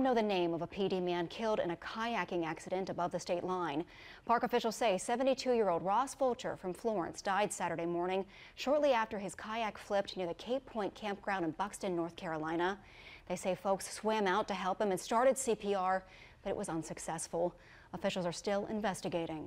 know the name of a Pee Dee man killed in a kayaking accident above the state line. Park officials say 72-year-old Ross Fulcher from Florence died Saturday morning shortly after his kayak flipped near the Cape Point campground in Buxton, North Carolina. They say folks swam out to help him and started CPR, but it was unsuccessful. Officials are still investigating.